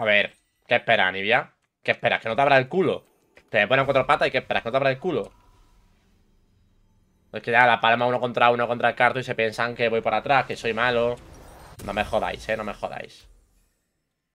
A ver, ¿qué esperas, Nivia? ¿Qué esperas? ¿Que no te abra el culo? Te me ponen cuatro patas y ¿qué esperas? ¿Que no te abra el culo? Es que ya la palma uno contra uno contra el carto y se piensan que voy por atrás, que soy malo. No me jodáis, eh, no me jodáis.